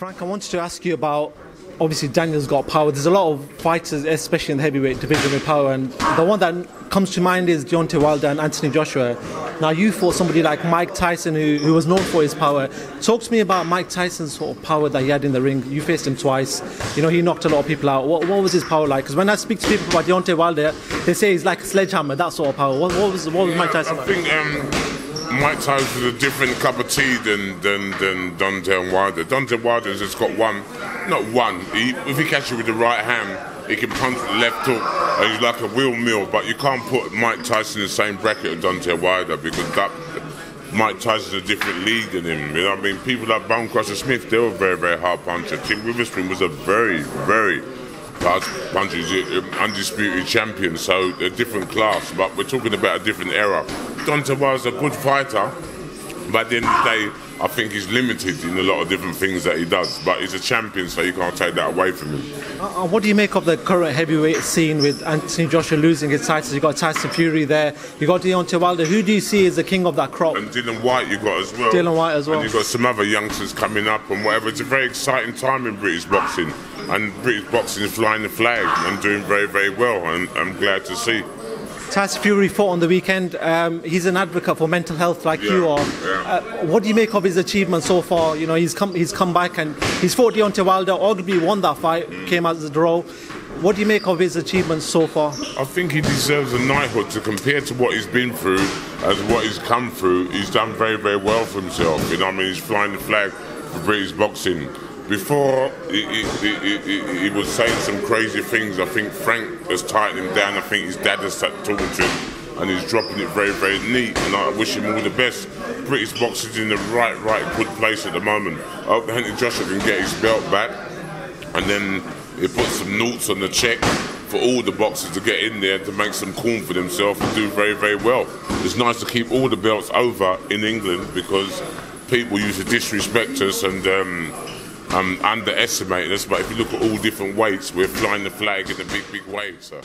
Frank, I wanted to ask you about obviously Daniel's got power. There's a lot of fighters, especially in the heavyweight division, with power, and the one that comes to mind is Deontay Wilder and Anthony Joshua. Now, you fought somebody like Mike Tyson, who, who was known for his power. Talk to me about Mike Tyson's sort of power that he had in the ring. You faced him twice. You know, he knocked a lot of people out. What, what was his power like? Because when I speak to people about Deontay Wilder, they say he's like a sledgehammer, that sort of power. What, what was what was Mike Tyson I like? think um, Mike Tyson is a different cup of tea than than than Deontay Wilder. Deontay Wilder's just got one, not one. He, if he catches you with the right hand, he can punch the left hook. And he's like a wheel mill, but you can't put Mike Tyson in the same bracket as Deontay Wilder because that. Mike Tyson's a different league than him. You know what I mean? People like Bone Crusher Smith, they were very, very hard puncher. Tim Witherspoon was a very, very He's an um, undisputed champion, so a different class. But we're talking about a different era. Deontay Wilder's a good fighter, but at the end of the day, I think he's limited in a lot of different things that he does. But he's a champion, so you can't take that away from him. Uh, what do you make of the current heavyweight scene with Anthony Joshua losing his titles? You got Tyson Fury there. You got Deontay Wilder. Who do you see as the king of that crop? And Dillian Whyte you got as well. Dillian Whyte as well. And you've got some other youngsters coming up and whatever. It's a very exciting time in British boxing. And British boxing is flying the flag and doing very, very well. And I'm glad to see. Tyson Fury fought on the weekend. Um, he's an advocate for mental health, like you are. yeah. Uh, what do you make of his achievements so far? You know, he's come, he's come back and he's fought Deontay Wilder. Arguably won that fight, came out as a draw. What do you make of his achievements so far? I think he deserves a knighthood to compare to what he's been through as what he's come through. He's done very, very well for himself. You know what I mean? He's flying the flag for British boxing. Before he, he, he, he, was saying some crazy things. I think Frank has tightened him down. I think his dad has talking to him, and he's dropping it very, very neat. And I wish him all the best. British boxing's in the right, right, good place at the moment. I hope Henry Joshua can get his belt back and then he puts some notes on the check for all the boxers to get in there to make some corn for themselves and do very, very well. It's nice to keep all the belts over in England because people used to disrespect us and um, um, underestimating us. But if you look at all different weights, we're flying the flag in the big, big way. So.